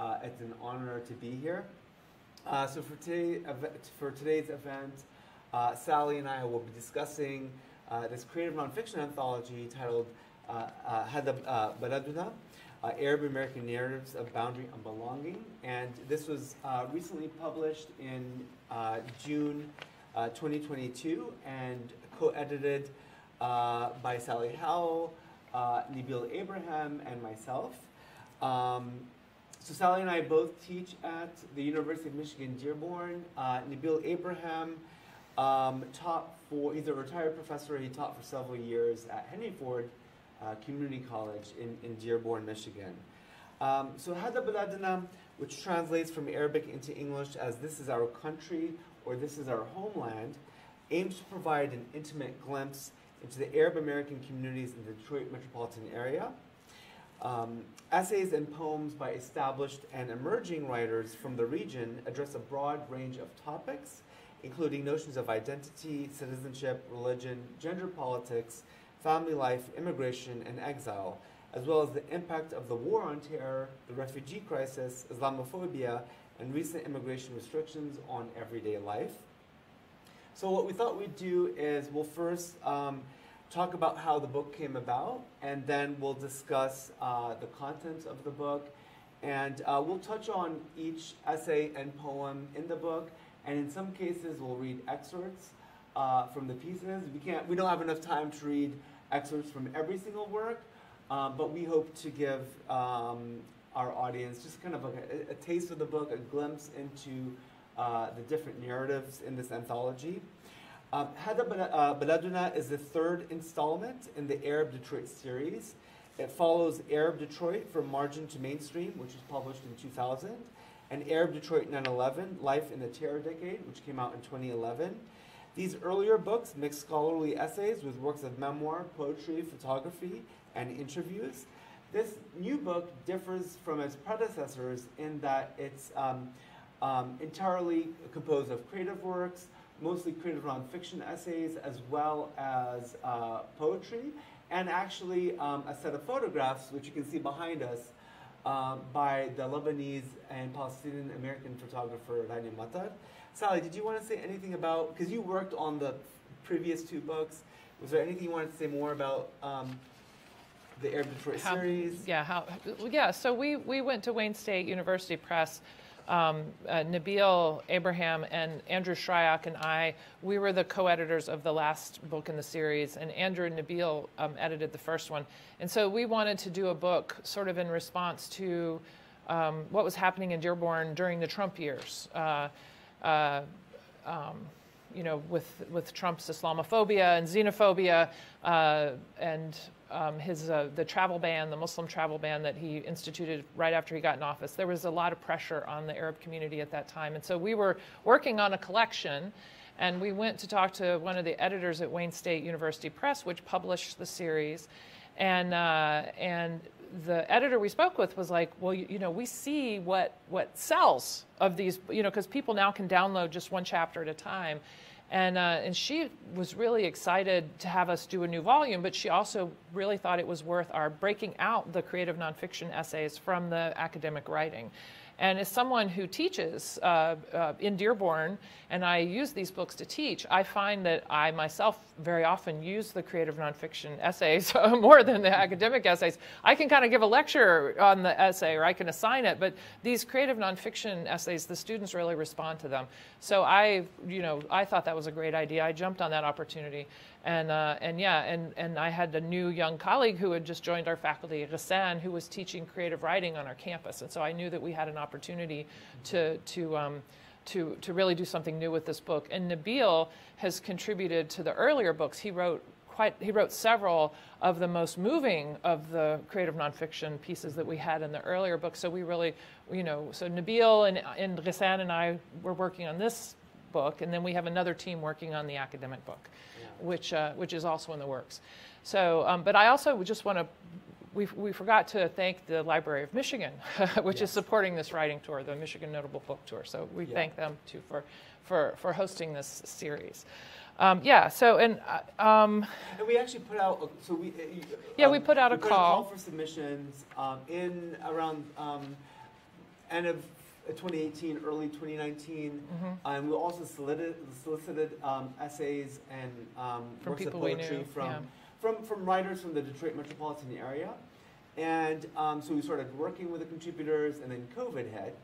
Uh, it's an honor to be here. Uh, so for, today, for today's event, uh, Sally and I will be discussing uh, this creative nonfiction anthology titled Hadha Baladuna, Arab American Narratives of Boundary and Belonging. And this was recently published in June 2022 and co-edited by Sally Howell, Nabeel Abraham, and myself. Um, so Sally and I both teach at the University of Michigan Dearborn. Uh, Nabeel Abraham um, taught for, he's a retired professor, he taught for several years at Henry Ford uh, Community College in, in Dearborn, Michigan. Um, so Hadha which translates from Arabic into English as this is our country or this is our homeland, aims to provide an intimate glimpse into the Arab American communities in the Detroit metropolitan area. Um, essays and poems by established and emerging writers from the region address a broad range of topics, including notions of identity, citizenship, religion, gender politics, family life, immigration, and exile, as well as the impact of the war on terror, the refugee crisis, Islamophobia, and recent immigration restrictions on everyday life. So what we thought we'd do is we'll first um, talk about how the book came about, and then we'll discuss uh, the contents of the book. And uh, we'll touch on each essay and poem in the book, and in some cases, we'll read excerpts uh, from the pieces. We can't, we don't have enough time to read excerpts from every single work, uh, but we hope to give um, our audience just kind of a, a, taste of the book, a glimpse into uh, the different narratives in this anthology. Um, Hadha uh, Baladuna is the third installment in the Arab Detroit series. It follows Arab Detroit from margin to mainstream, which was published in 2000, and Arab Detroit 9/11: Life in the Terror Decade, which came out in 2011. These earlier books mix scholarly essays with works of memoir, poetry, photography, and interviews. This new book differs from its predecessors in that it's um, um, entirely composed of creative works, mostly creative nonfiction essays as well as uh, poetry, and actually um, a set of photographs, which you can see behind us, um, by the Lebanese and Palestinian American photographer Rania Matar. Sally, did you want to say anything about, because you worked on the previous two books, was there anything you wanted to say more about um, the Arab Detroit how, series? Yeah, how, yeah. So we, we went to Wayne State University Press um, uh, Nabeel Abraham and Andrew Shryock and I, we were the co-editors of the last book in the series, and Andrew and Nabeel um, edited the first one. And so we wanted to do a book sort of in response to um, what was happening in Dearborn during the Trump years. Uh, uh, um, you know, with with Trump's Islamophobia and xenophobia, uh, and um, his uh, the travel ban, the Muslim travel ban that he instituted right after he got in office. There was a lot of pressure on the Arab community at that time, and so we were working on a collection. And we went to talk to one of the editors at Wayne State University Press, which published the series. And, uh, and the editor we spoke with was like, well, you, you, know, we see what, what sells of these, you know, because people now can download just one chapter at a time. And, uh, and she was really excited to have us do a new volume, but she also really thought it was worth our breaking out the creative nonfiction essays from the academic writing. And as someone who teaches uh, uh, in Dearborn, and I use these books to teach, I find that I myself very often use the creative nonfiction essays more than the academic essays. I can kind of give a lecture on the essay, or I can assign it, but these creative nonfiction essays, the students really respond to them. So I, you know, I thought that was a great idea. I jumped on that opportunity. And, uh, and yeah, and, and I had a new young colleague who had just joined our faculty, Ghassan, who was teaching creative writing on our campus. And so I knew that we had an opportunity to, to, um, to, to really do something new with this book. And Nabeel has contributed to the earlier books. He wrote quite, he wrote several of the most moving of the creative nonfiction pieces that we had in the earlier books. So we really, you know, so Nabeel and, and Ghassan and I were working on this book, and then we have another team working on the academic book which, uh, which is also in the works. So, um, but I also just want to, we, we forgot to thank the Library of Michigan, which yes. is supporting this writing tour, the Michigan Notable Book Tour. So we yeah. thank them too for, for, for hosting this series. Um, yeah. So and uh, um, and we actually put out. So we. Uh, yeah, we um, put out we a, put call. a call for submissions um, in around um, end of 2018, early 2019, and we also solicited, solicited um, essays and um, From works of poetry from, yeah. from from writers from the Detroit metropolitan area, and um, so we started working with the contributors, and then COVID hit,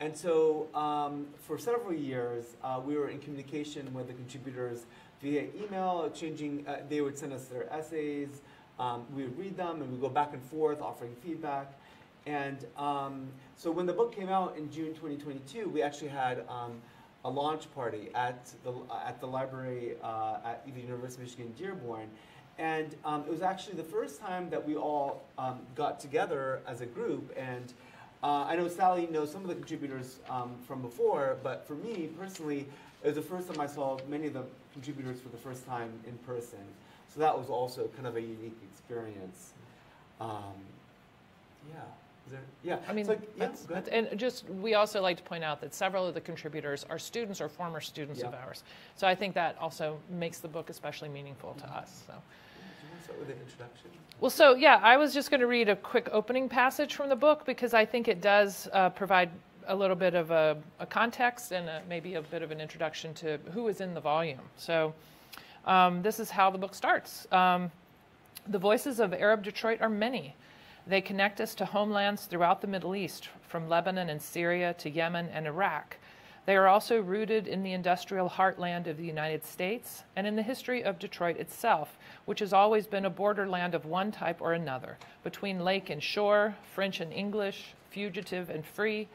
and so um, for several years uh, we were in communication with the contributors via email, changing, Uh, they would send us their essays. Um, we would read them, and we go back and forth, offering feedback. And um, so when the book came out in June 2022, we actually had um, a launch party at the, at the library uh, at the University of Michigan Dearborn. And um, it was actually the first time that we all um, got together as a group. And uh, I know Sally knows some of the contributors um, from before, but for me personally, it was the first time I saw many of the contributors for the first time in person. So that was also kind of a unique experience. Um, yeah. Is there, yeah. I mean, so, yeah, that's, go that's- and just we also like to point out that several of the contributors are students or former students of ours. So I think that also makes the book especially meaningful to us. So. Do you want to start with the introduction? Well, so yeah, I was just going to read a quick opening passage from the book because I think it does uh, provide a little bit of a, a context and a, maybe a bit of an introduction to who is in the volume. So um, this is how the book starts. Um, the voices of Arab Detroit are many. They connect us to homelands throughout the Middle East, from Lebanon and Syria to Yemen and Iraq. They are also rooted in the industrial heartland of the United States and in the history of Detroit itself, which has always been a borderland of one type or another, between lake and shore, French and English, fugitive and free.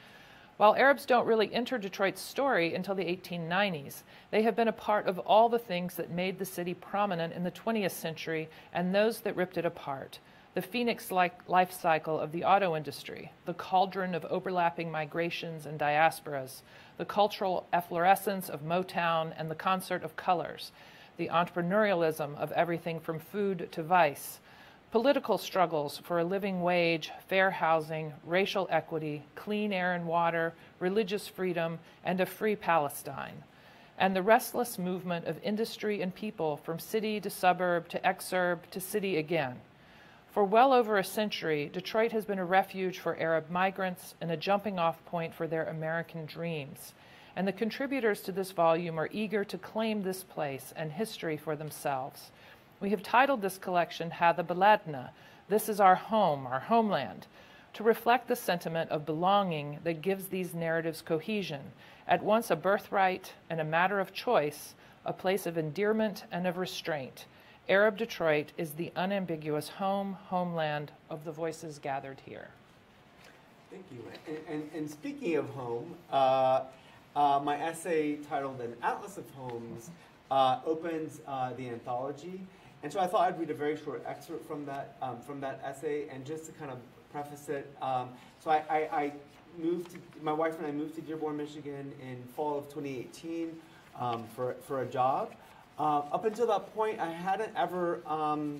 While Arabs don't really enter Detroit's story until the 1890s, they have been a part of all the things that made the city prominent in the 20th century and those that ripped it apart the phoenix like life cycle of the auto industry, the cauldron of overlapping migrations and diasporas, the cultural efflorescence of Motown and the concert of colors, the entrepreneurialism of everything from food to vice, political struggles for a living wage, fair housing, racial equity, clean air and water, religious freedom, and a free Palestine and the restless movement of industry and people from city to suburb to exurb to city again. For well over a century, Detroit has been a refuge for Arab migrants and a jumping off point for their American dreams. And the contributors to this volume are eager to claim this place and history for themselves. We have titled this collection Hadha Baladna, This is Our Home, Our Homeland, to reflect the sentiment of belonging that gives these narratives cohesion, at once a birthright and a matter of choice, a place of endearment and of restraint. Arab Detroit is the unambiguous home, homeland of the voices gathered here. Thank you. And, and, and speaking of home, uh, uh, my essay titled An Atlas of Homes uh, opens uh, the anthology. And so I thought I'd read a very short excerpt from that, um, from that essay. And just to kind of preface it, um, so I, I, I moved, to, my wife and I moved to Dearborn, Michigan in fall of 2018 um, for, for a job. Uh, up until that point, I hadn't ever um,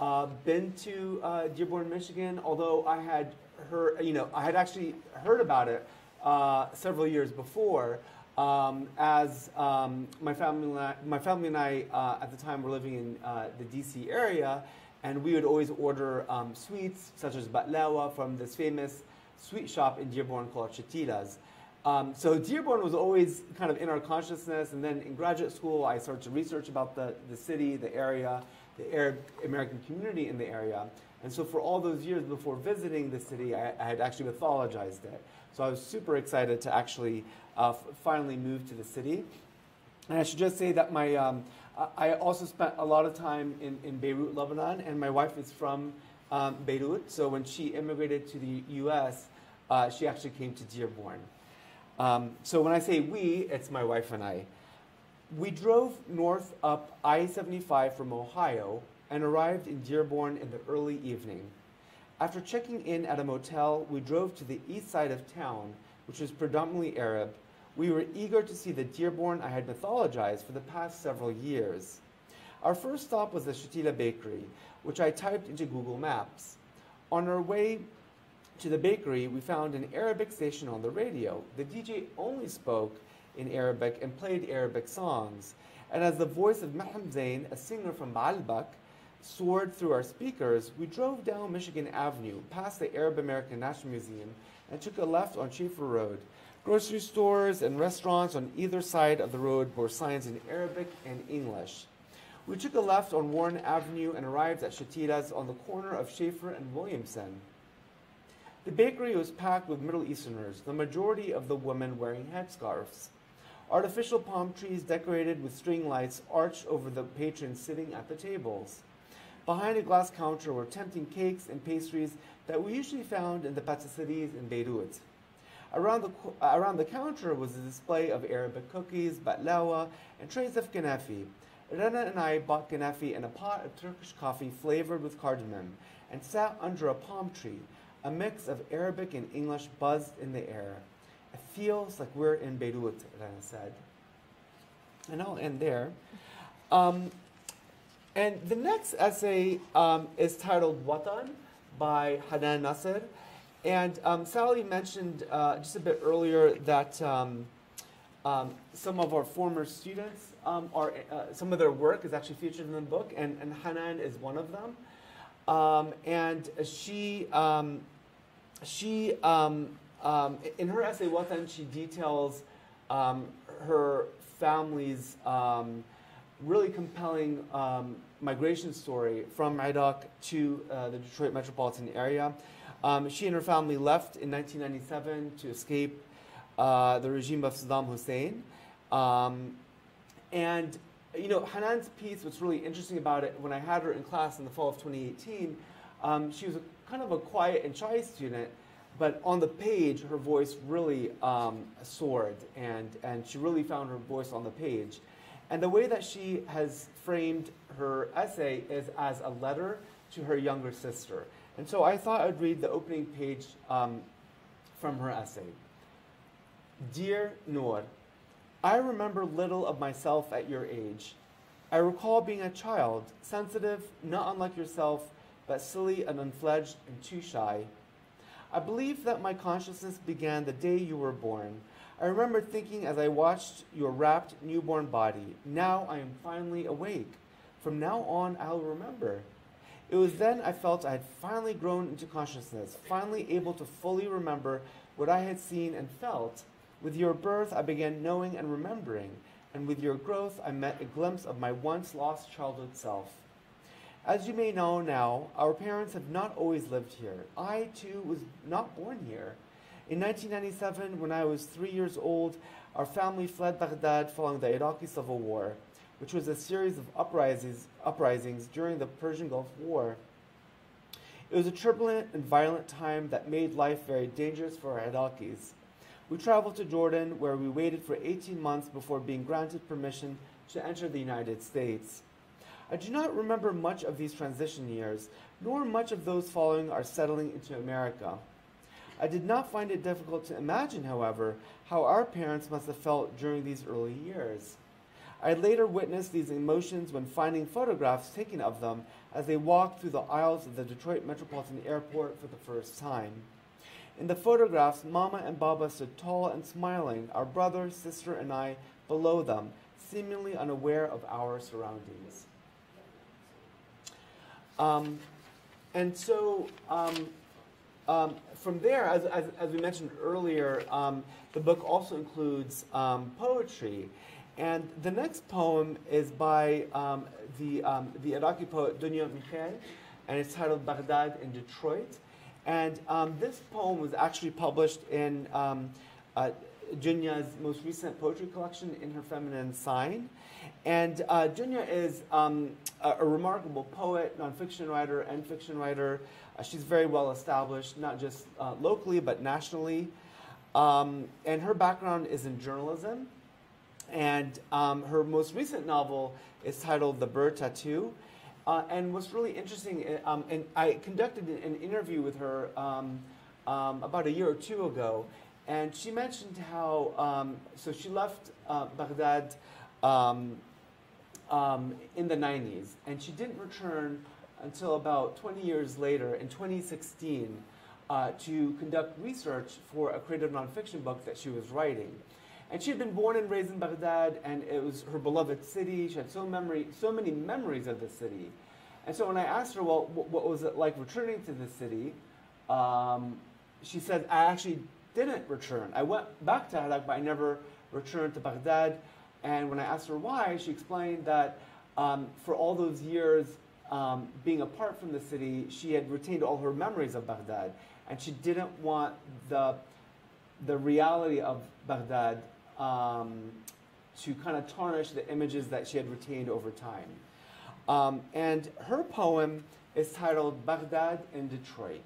uh, been to uh, Dearborn, Michigan, although I had heard, you know, I had actually heard about it uh, several years before. Um, as um, my family, and I, my family and I uh, at the time were living in uh, the D.C. area, and we would always order um, sweets such as baklawa from this famous sweet shop in Dearborn called Shatila's. Um, so Dearborn was always kind of in our consciousness, and then in graduate school, I started to research about the, the city, the area, the Arab American community in the area. And so for all those years before visiting the city, I, I had actually mythologized it. So I was super excited to actually uh, finally move to the city. And I should just say that my, um, I I also spent a lot of time in, in Beirut, Lebanon, and my wife is from um, Beirut. So when she immigrated to the U.S., uh, she actually came to Dearborn. Um, so when I say we, it's my wife and I. We drove north up I 75 from Ohio and arrived in Dearborn in the early evening. After checking in at a motel, we drove to the east side of town, which was predominantly Arab. We were eager to see the Dearborn I had mythologized for the past several years. Our first stop was the Shatila Bakery, which I typed into Google Maps. On our way to the bakery, we found an Arabic station on the radio. The DJ only spoke in Arabic and played Arabic songs. And as the voice of Maham Zain, a singer from Baalbek, soared through our speakers, we drove down Michigan Avenue, past the Arab American National Museum, and took a left on Schaefer Road. Grocery stores and restaurants on either side of the road bore signs in Arabic and English. We took a left on Warren Avenue and arrived at Shatila's on the corner of Schaefer and Williamson. The bakery was packed with Middle Easterners, the majority of the women wearing headscarves. Artificial palm trees decorated with string lights arched over the patrons sitting at the tables. Behind a glass counter were tempting cakes and pastries that we usually found in the patisseries in Beirut. Around the, around the counter was a display of Arabic cookies, baklawa, and trays of kanafi. Rana and I bought kanafi in a pot of Turkish coffee flavored with cardamom and sat under a palm tree. A mix of Arabic and English buzzed in the air. It feels like we're in Beirut, Rana said. And I'll end there. Um, and the next essay um, is titled Watan by Hanan Nasser. And um, Sally mentioned uh, just a bit earlier that um, um, some of our former students um, are, uh, some of their work is actually featured in the book, and, and Hanan is one of them. Um, and she, um, she in her essay, Watan, she details her family's really compelling migration story from Iraq to uh, the Detroit metropolitan area. Um, she and her family left in 1997 to escape uh, the regime of Saddam Hussein. Um, and, you know, Hanan's piece, what's really interesting about it, when I had her in class in the fall of 2018, um, she was kind of a quiet and shy student, but on the page, her voice really um, soared, and, and she really found her voice on the page. And the way that she has framed her essay is as a letter to her younger sister. And so I thought I'd read the opening page um, from her essay. Dear Noor, I remember little of myself at your age. I recall being a child, sensitive, not unlike yourself, but silly and unfledged and too shy. I believe that my consciousness began the day you were born. I remember thinking as I watched your wrapped newborn body, now I am finally awake. From now on, I'll remember. It was then I felt I had finally grown into consciousness, finally able to fully remember what I had seen and felt. With your birth, I began knowing and remembering, and with your growth, I met a glimpse of my once lost childhood self. As you may know now, our parents have not always lived here. I, too, was not born here. In 1997, when I was three years old, our family fled Baghdad following the Iraqi Civil War which was a series of uprisings, uprisings during the Persian Gulf War. It was a turbulent and violent time that made life very dangerous for our Iraqis. We traveled to Jordan, where we waited for 18 months before being granted permission to enter the United States. I do not remember much of these transition years, nor much of those following our settling into America. I did not find it difficult to imagine, however, how our parents must have felt during these early years. I later witnessed these emotions when finding photographs taken of them as they walked through the aisles of the Detroit Metropolitan Airport for the first time. In the photographs, Mama and Baba stood tall and smiling, our brother, sister, and I below them, seemingly unaware of our surroundings. Um, and so, um, um, from there, as, as, as, we mentioned earlier, um, the book also includes poetry. And the next poem is by the, the Iraqi poet Dunya Mikhail, and it's titled Baghdad in Detroit. And this poem was actually published in uh, Dunya's most recent poetry collection, In Her Feminine Sign. And uh, Dunya is um, a, a, remarkable poet, nonfiction writer, and fiction writer. Uh, she's very well established, not just uh, locally, but nationally. Um, and her background is in journalism. And um, her most recent novel is titled The Bird Tattoo. Uh, and what's really interesting, uh, um, and I conducted an interview with her um, um, about a year or two ago, and she mentioned how, um, so she left uh, Baghdad um, in the 90s, and she didn't return until about 20 years later, in 2016, uh, to conduct research for a creative nonfiction book that she was writing. And she had been born and raised in Baghdad, and it was her beloved city. She had so memory, so many memories of the city. And so when I asked her, well, what was it like returning to the city? Um, she said, I actually didn't return. I went back to Iraq, but I never returned to Baghdad. And when I asked her why, she explained that um, for all those years um, being apart from the city, she had retained all her memories of Baghdad, and she didn't want the the reality of Baghdad um, to kind of tarnish the images that she had retained over time. Um, and her poem is titled Baghdad in Detroit.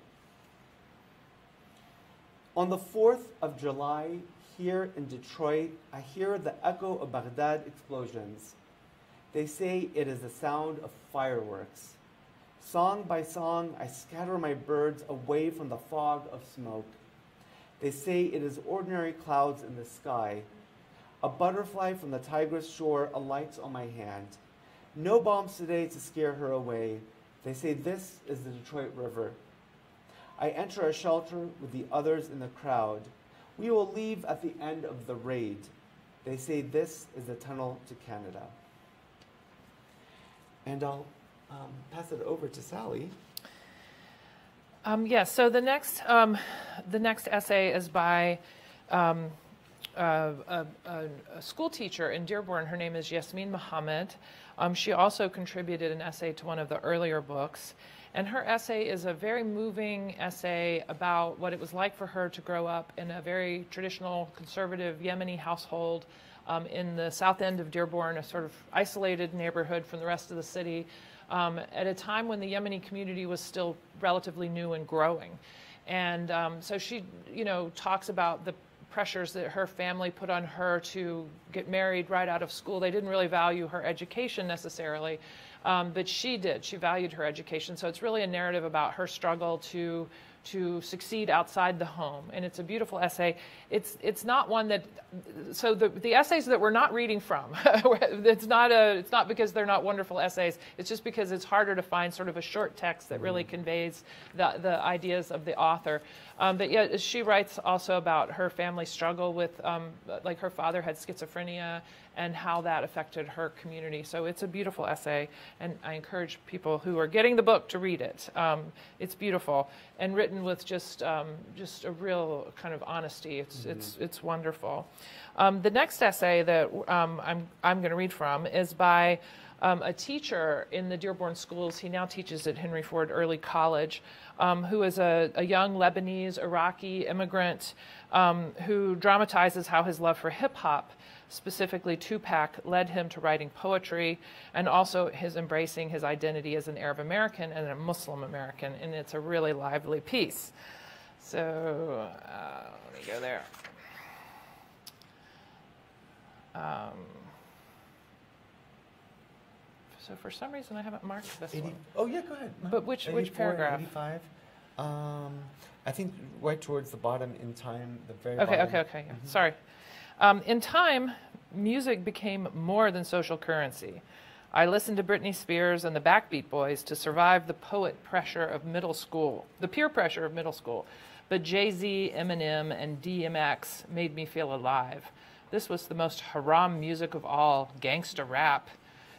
On the 4th of July, here in Detroit, I hear the echo of Baghdad explosions. They say it is the sound of fireworks. Song by song, I scatter my birds away from the fog of smoke. They say it is ordinary clouds in the sky. A butterfly from the Tigris shore alights on my hand. No bombs today to scare her away. They say this is the Detroit River. I enter a shelter with the others in the crowd. We will leave at the end of the raid. They say this is the tunnel to Canada. And I'll um, pass it over to Sally. Um, yes. Yeah, so the next, um, the next essay is by um, a, a, a, school teacher in Dearborn. Her name is Yasmin Mohammed. Um, she also contributed an essay to one of the earlier books. And her essay is a very moving essay about what it was like for her to grow up in a very traditional conservative Yemeni household um, in the south end of Dearborn, a sort of isolated neighborhood from the rest of the city, um, at a time when the Yemeni community was still relatively new and growing. And um, so she, you know, talks about the pressures that her family put on her to get married right out of school. They didn't really value her education necessarily. Um, but she did. She valued her education. So it's really a narrative about her struggle to to succeed outside the home. And it's a beautiful essay. It's, it's not one that, so the, the essays that we're not reading from, it's, not a, it's not because they're not wonderful essays, it's just because it's harder to find sort of a short text that really mm-hmm. conveys the, the ideas of the author. Um, but yeah, she writes also about her family struggle with, um, like her father had schizophrenia and how that affected her community. So it's a beautiful essay, and I encourage people who are getting the book to read it. Um, it's beautiful and written with just um, just a real kind of honesty. It's mm-hmm. it's it's wonderful. Um, the next essay that um, I'm I'm going to read from is by. Um, a teacher in the Dearborn schools. He now teaches at Henry Ford Early College, um, who is a, a, young Lebanese Iraqi immigrant um, who dramatizes how his love for hip hop specifically Tupac, led him to writing poetry and also his embracing his identity as an Arab American and a Muslim American. And it's a really lively piece. So uh, let me go there. Um, so for some reason I haven't marked this 80, one. Oh yeah, go ahead. But which which paragraph? Eighty-five. Um, I think right towards the bottom in time, the very okay, bottom. Okay, okay, okay. Mm-hmm. Sorry. Um, in time, music became more than social currency. I listened to Britney Spears and the Backstreet Boys to survive the poet pressure of middle school, the peer pressure of middle school. But Jay Z, Eminem, and DMX made me feel alive. This was the most haram music of all gangsta rap.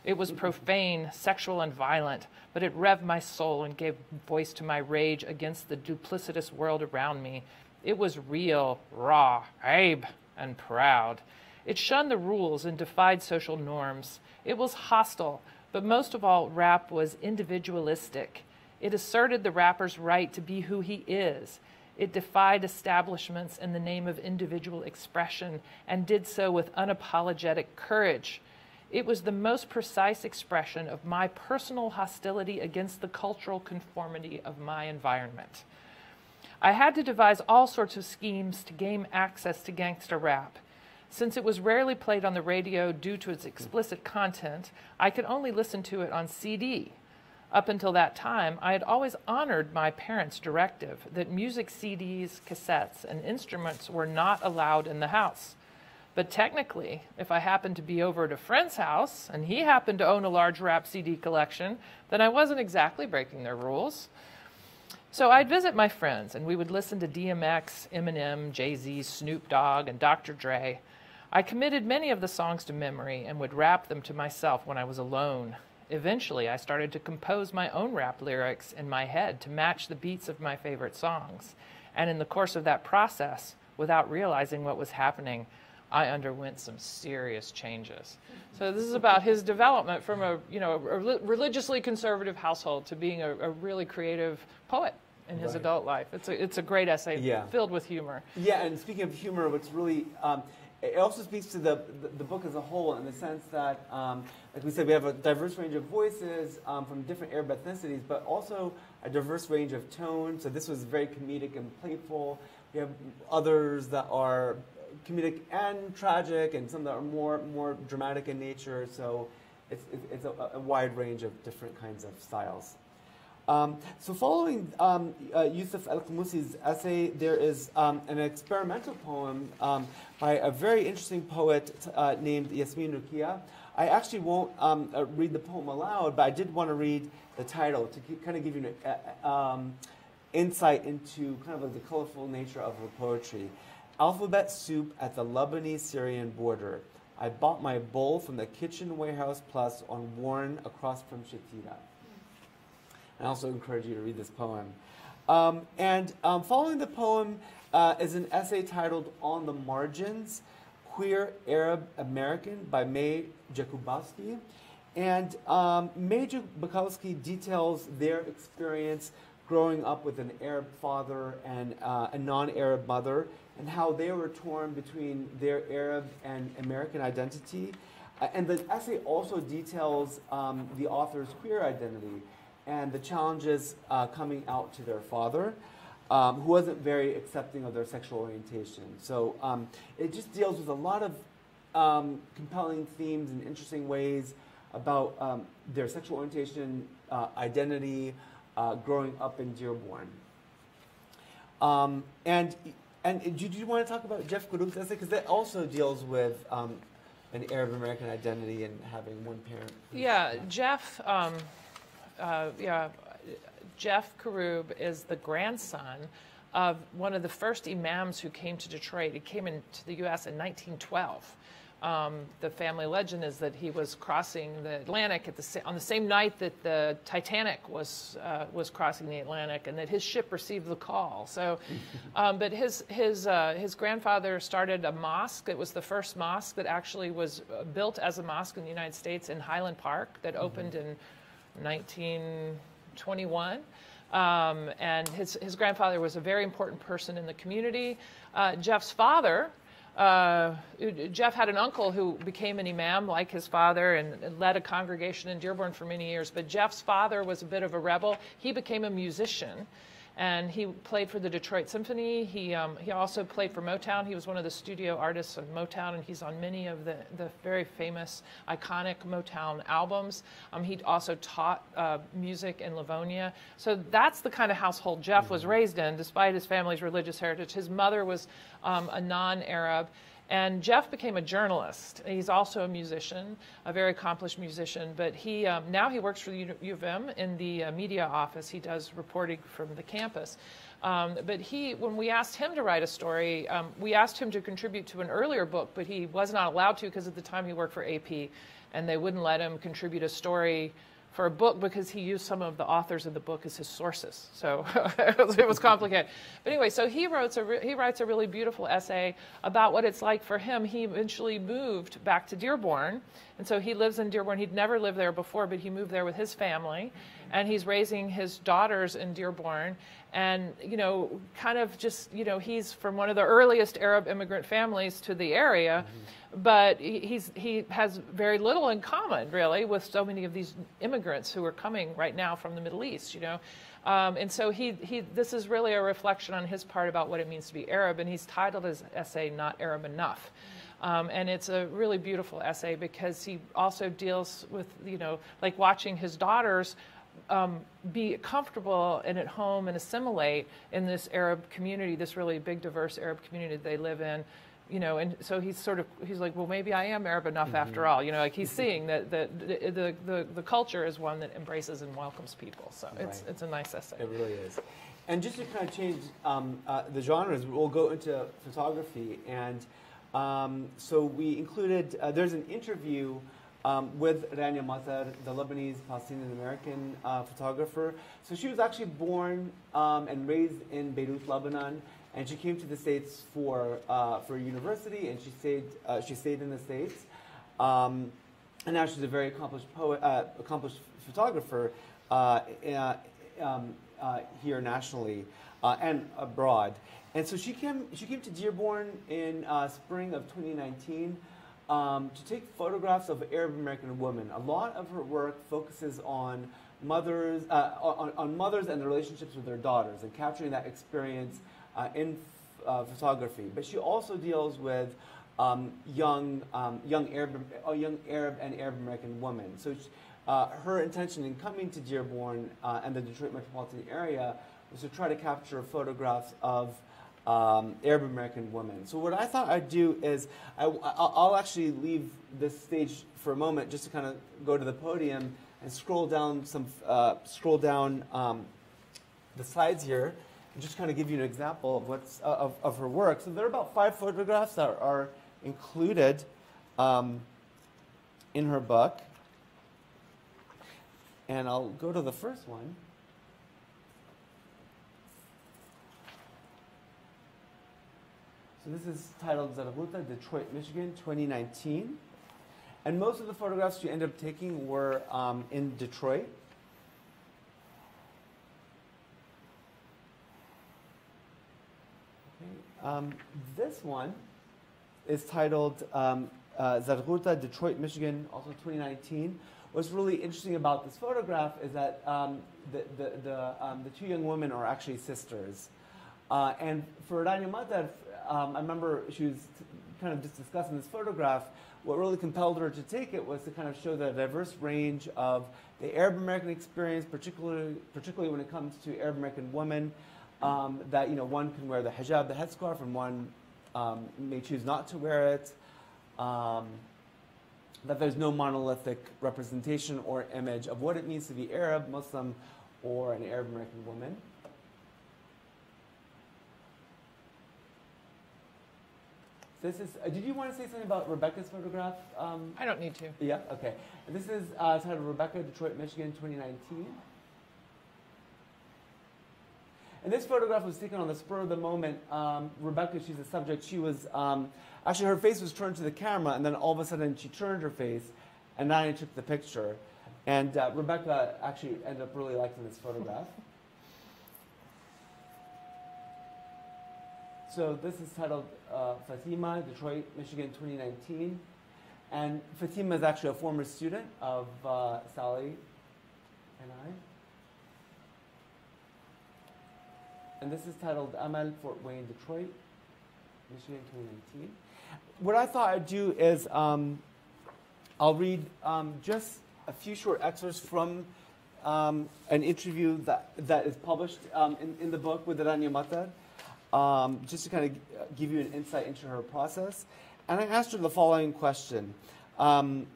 It was profane, sexual, and violent, but it revved my soul and gave voice to my rage against the duplicitous world around me. It was real, raw, Abe and proud. It shunned the rules and defied social norms. It was hostile, but most of all, rap was individualistic. It asserted the rapper's right to be who he is. It defied establishments in the name of individual expression and did so with unapologetic courage. It was the most precise expression of my personal hostility against the cultural conformity of my environment. I had to devise all sorts of schemes to gain access to gangster rap. Since it was rarely played on the radio due to its explicit content, I could only listen to it on CD. Up until that time, I had always honored my parents' directive that music CDs, cassettes, and instruments were not allowed in the house. But technically, if I happened to be over at a friend's house and he happened to own a large rap CD collection, then I wasn't exactly breaking their rules. So I'd visit my friends and we would listen to DMX, Eminem, Jay Z, Snoop Dogg, and Dr. Dre. I committed many of the songs to memory and would rap them to myself when I was alone. Eventually, I started to compose my own rap lyrics in my head to match the beats of my favorite songs. And in the course of that process, without realizing what was happening, I underwent some serious changes. So this is about his development from a you know a religiously conservative household to being a, a really creative poet in his right. adult life. It's a it's a great essay yeah. filled with humor. Yeah, and speaking of humor, what's really um, it also speaks to the, the, the, book as a whole in the sense that, um, like we said, we have a diverse range of voices um, from different Arab ethnicities, but also a diverse range of tone. So this was very comedic and playful. We have others that are comedic and tragic, and some that are more more dramatic in nature. So it's, it's a, a wide range of different kinds of styles. Um, so following um, uh, Yusuf El-Qamusi's essay, there is um, an experimental poem um, by a very interesting poet uh, named Yasmin Rukia. I actually won't um, uh, read the poem aloud, but I did want to read the title to kind of give you an uh, um, insight into kind of like the colorful nature of her poetry. Alphabet soup at the Lebanese-Syrian border. I bought my bowl from the Kitchen Warehouse Plus on Warren across from Shatila. I also encourage you to read this poem. Um, and um, following the poem uh, is an essay titled On the Margins Queer Arab American by May Jakubowski. And um, May Jakubowski details their experience growing up with an Arab father and uh, a non Arab mother, and how they were torn between their Arab and American identity. Uh, and the essay also details um, the author's queer identity and the challenges uh, coming out to their father, um, who wasn't very accepting of their sexual orientation. So um, it just deals with a lot of um, compelling themes and interesting ways about um, their sexual orientation, uh, identity, uh, growing up in Dearborn. Um, and and do you want to talk about Jeff Karoub's essay because that also deals with um, an Arab American identity and having one parent. Yeah, Jeff uh, yeah, Jeff Kuroub is the grandson of one of the first imams who came to Detroit. He came into the U.S. in 1912. Um, the family legend is that he was crossing the Atlantic at the on the same night that the Titanic was uh, was crossing the Atlantic, and that his ship received the call. So, um, but his his uh, his grandfather started a mosque. It was the first mosque that actually was uh, built as a mosque in the United States in Highland Park that mm-hmm. opened in 1921. Um, and his, his grandfather was a very important person in the community. Uh, Jeff's father, uh, Jeff had an uncle who became an imam like his father and led a congregation in Dearborn for many years. But Jeff's father was a bit of a rebel. He became a musician and he played for the Detroit Symphony. He, um, he also played for Motown. He was one of the studio artists of Motown, and he's on many of the, the very famous, iconic Motown albums. Um, he also taught uh, music in Livonia. So that's the kind of household Jeff was mm-hmm. raised in, despite his family's religious heritage. His mother was um, a non Arab. And Jeff became a journalist. He's also a musician, a very accomplished musician. But he um, now he works for the U of M in the uh, media office. He does reporting from the campus. Um, but he, when we asked him to write a story, um, we asked him to contribute to an earlier book, but he was not allowed to because at the time he worked for AP, and they wouldn't let him contribute a story for a book because he used some of the authors of the book as his sources. So it was complicated. But anyway, so he writes, a he writes a really beautiful essay about what it's like for him. He eventually moved back to Dearborn. And so he lives in Dearborn. He'd never lived there before, but he moved there with his family. And he's raising his daughters in Dearborn. And, you know, kind of just, you know, he's from one of the earliest Arab immigrant families to the area. Mm-hmm but he's, he has very little in common, really, with so many of these immigrants who are coming right now from the Middle East, you know. Um, and so he, he, this is really a reflection on his part about what it means to be Arab, and he's titled his essay "Not Arab Enough," um, and it's a really beautiful essay because he also deals with, you know, like watching his daughters um, be comfortable and at home and assimilate in this Arab community, this really big, diverse Arab community that they live in you know, and so he's sort of he's like, well, maybe I am Arab enough mm-hmm. after all. You know, like he's seeing that the, the the, the culture is one that embraces and welcomes people. So right. it's it's a nice essay. It really is. And just to kind of change um, uh, the genres, we'll go into photography. And um, so we included. Uh, there's an interview um, with Rania Matar, the Lebanese Palestinian American uh, photographer. So she was actually born um, and raised in Beirut, Lebanon, and she came to the States for, uh, for university, and she stayed, uh, she stayed in the States. Um, and now she's a very accomplished poet, uh, accomplished photographer uh, uh, um, here nationally and abroad. And so she came, she came to Dearborn in spring of 2019 um, to take photographs of Arab American women. A lot of her work focuses on mothers, uh, on, on, mothers and the relationships with their daughters, and capturing that experience uh, in uh, photography. But she also deals with um, young, um, young Arab, uh, young Arab and Arab American women. So. She, uh, her intention in coming to Dearborn uh, and the Detroit metropolitan area was to try to capture photographs of um, Arab American woman. So what I thought I'd do is I, will actually leave this stage for a moment just to kind of go to the podium and scroll down some uh, scroll down um, the slides here and just kind of give you an example of what's uh, of, of her work. So there are about five photographs that are included um, in her book, and I'll go to the first one. So this is titled Zaragoza, Detroit, Michigan, 2019. And most of the photographs you ended up taking were um, in Detroit. Okay. Um, this one is titled um, uh, Detroit, Michigan, also 2019. What's really interesting about this photograph is that um, the, the, the, um, the, two young women are actually sisters. Uh, and for Rania Matar, um, I remember she was kind of just discussing this photograph. What really compelled her to take it was to kind of show the diverse range of the Arab American experience, particularly, particularly when it comes to Arab American women. Um, that you know, one can wear the hijab, the headscarf, and one um, may choose not to wear it. Um, that there's no monolithic representation or image of what it means to be Arab, Muslim, or an Arab American woman. This is. Uh, did you want to say something about Rebecca's photograph? Um, I don't need to. Yeah. Okay. This is uh, titled Rebecca, Detroit, Michigan, 2019. And this photograph was taken on the spur of the moment. Um, Rebecca, she's a subject. She was um, actually her face was turned to the camera, and then all of a sudden she turned her face, and I took the picture. And uh, Rebecca actually ended up really liking this photograph. So this is titled uh, Fatima, Detroit, Michigan, 2019. And Fatima is actually a former student of uh, Sally and I. And this is titled Amal, Fort Wayne, Detroit, Michigan, 2019. What I thought I'd do is um, I'll read um, just a few short excerpts from um, an interview that, that is published um, in, in the book with Rania Matar um, just to kind of give you an insight into her process. And I asked her the following question um,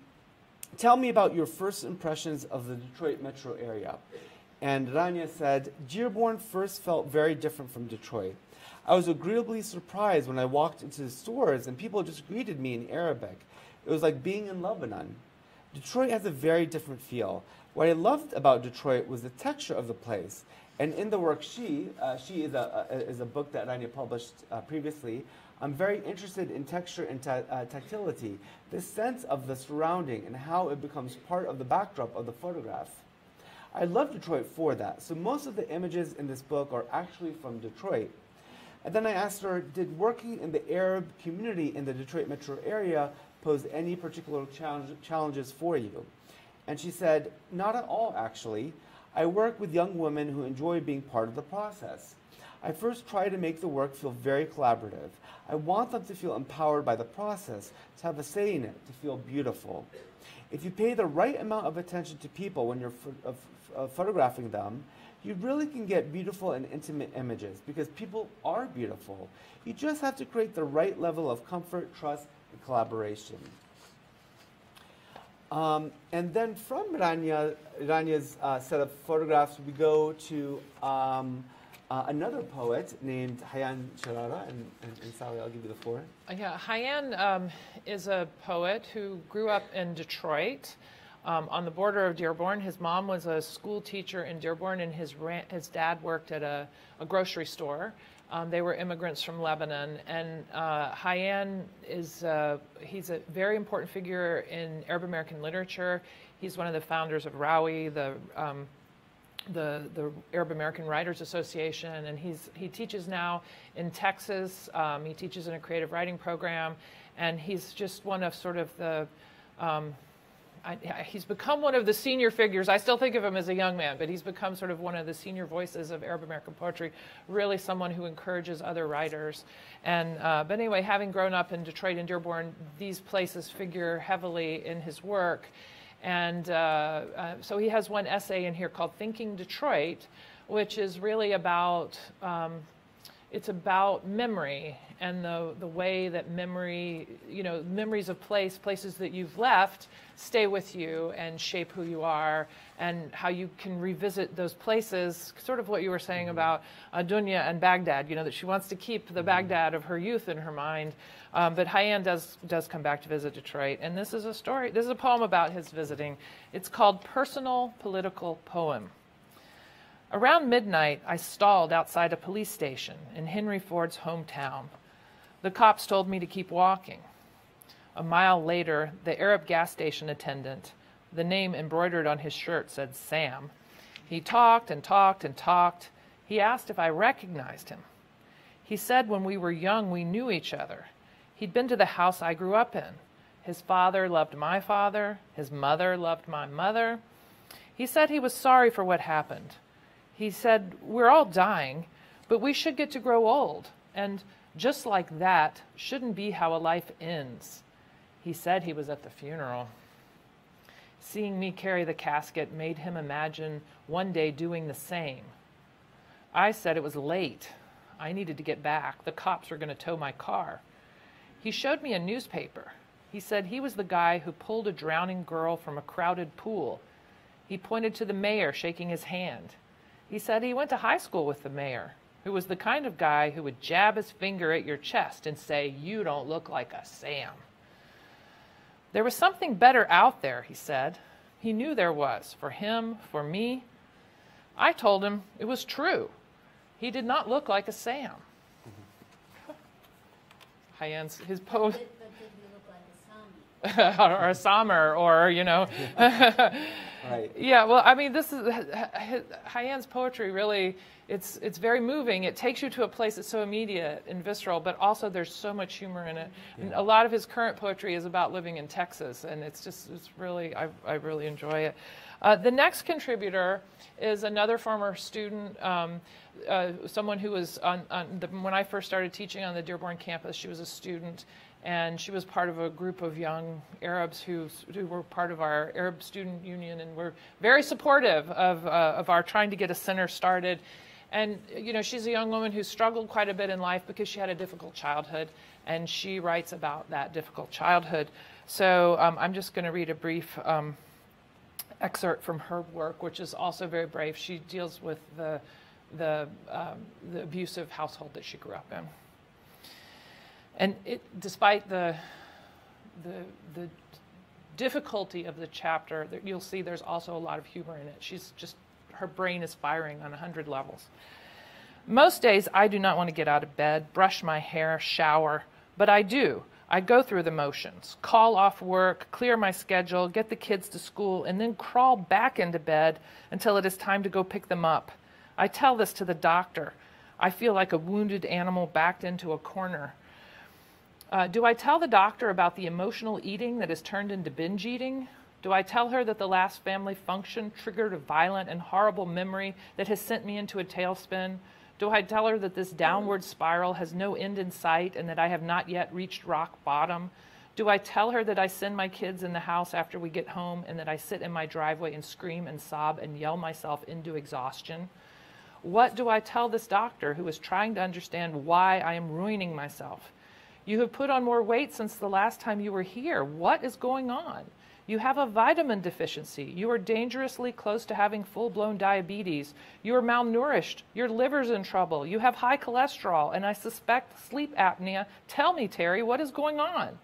Tell me about your first impressions of the Detroit metro area. And Rania said, Dearborn first felt very different from Detroit. I was agreeably surprised when I walked into the stores and people just greeted me in Arabic. It was like being in Lebanon. Detroit has a very different feel. What I loved about Detroit was the texture of the place. And in the work She, uh, She is a, a, is a book that Rania published uh, previously. I'm very interested in texture and ta- uh, tactility, this sense of the surrounding and how it becomes part of the backdrop of the photograph. I love Detroit for that. So most of the images in this book are actually from Detroit. And then I asked her, did working in the Arab community in the Detroit metro area pose any particular challenge, challenges for you? And she said, not at all, actually. I work with young women who enjoy being part of the process. I first try to make the work feel very collaborative. I want them to feel empowered by the process, to have a say in it, to feel beautiful. If you pay the right amount of attention to people when you're uh, uh, photographing them, you really can get beautiful and intimate images because people are beautiful. You just have to create the right level of comfort, trust, and collaboration. Um, and then from Rania, Rania's uh, set of photographs, we go to um, uh, uh, another poet named Hayan Charara, and, and, and, Sally, I'll give you the floor. Yeah, Hayan um, is a poet who grew up in Detroit. Um, on the border of Dearborn. His mom was a school teacher in Dearborn, and his, his dad worked at a, a grocery store. Um, they were immigrants from Lebanon, and uh, Hayan is uh, he's a very important figure in Arab American literature. He's one of the founders of RAWI, the um, the, the Arab American Writers Association, and he's, he teaches now in Texas. Um, he teaches in a creative writing program, and he's just one of sort of the, um, I, he's become one of the senior figures. I still think of him as a young man, but he's become sort of one of the senior voices of Arab American poetry, really someone who encourages other writers. And, uh, but anyway, having grown up in Detroit and Dearborn, these places figure heavily in his work. And uh, uh, so he has one essay in here called Thinking Detroit, which is really about, um, it's about memory and the, the way that memory, you know, memories of place, places that you've left, stay with you and shape who you are, and how you can revisit those places. Sort of what you were saying mm-hmm. about uh, Dunya and Baghdad, you know, that she wants to keep the mm-hmm. Baghdad of her youth in her mind. Um, but Hayan does, does come back to visit Detroit. And this is a story, this is a poem about his visiting. It's called Personal Political Poem. Around midnight, I stalled outside a police station in Henry Ford's hometown. The cops told me to keep walking. A mile later, the Arab gas station attendant, the name embroidered on his shirt said Sam. He talked and talked and talked. He asked if I recognized him. He said when we were young, we knew each other. He'd been to the house I grew up in. His father loved my father. His mother loved my mother. He said he was sorry for what happened. He said, We're all dying, but we should get to grow old. And just like that shouldn't be how a life ends. He said he was at the funeral. Seeing me carry the casket made him imagine one day doing the same. I said it was late. I needed to get back. The cops were going to tow my car. He showed me a newspaper. He said he was the guy who pulled a drowning girl from a crowded pool. He pointed to the mayor, shaking his hand. He said he went to high school with the mayor, who was the kind of guy who would jab his finger at your chest and say, You don't look like a Sam. There was something better out there, he said. He knew there was, for him, for me. I told him it was true. He did not look like a Sam. Hayan's his post. or a summer, or you know. right. Yeah. Well, I mean, this is Hayan's poetry. Really, it's it's very moving. It takes you to a place that's so immediate and visceral, but also there's so much humor in it. Yeah. And a lot of his current poetry is about living in Texas, and it's just it's really I I really enjoy it. Uh, the next contributor is another former student, um, uh, someone who was on, on the, when I first started teaching on the Dearborn campus, she was a student and she was part of a group of young Arabs who, who were part of our Arab Student Union and were very supportive of, uh, of our trying to get a center started. And, you know, she's a young woman who struggled quite a bit in life because she had a difficult childhood, and she writes about that difficult childhood. So um, I'm just going to read a brief um, excerpt from her work, which is also very brave. She deals with the, the, um, the abusive household that she grew up in. And it, despite the, the, the difficulty of the chapter, you'll see there's also a lot of humor in it. She's just, her brain is firing on 100 levels. Most days, I do not want to get out of bed, brush my hair, shower, but I do. I go through the motions, call off work, clear my schedule, get the kids to school, and then crawl back into bed until it is time to go pick them up. I tell this to the doctor. I feel like a wounded animal backed into a corner. Uh, do I tell the doctor about the emotional eating that has turned into binge eating? Do I tell her that the last family function triggered a violent and horrible memory that has sent me into a tailspin? Do I tell her that this downward spiral has no end in sight and that I have not yet reached rock bottom? Do I tell her that I send my kids in the house after we get home and that I sit in my driveway and scream and sob and yell myself into exhaustion? What do I tell this doctor who is trying to understand why I am ruining myself? You have put on more weight since the last time you were here. What is going on? You have a vitamin deficiency. You are dangerously close to having full blown diabetes. You are malnourished. Your liver's in trouble. You have high cholesterol, and I suspect sleep apnea. Tell me, Terry, what is going on?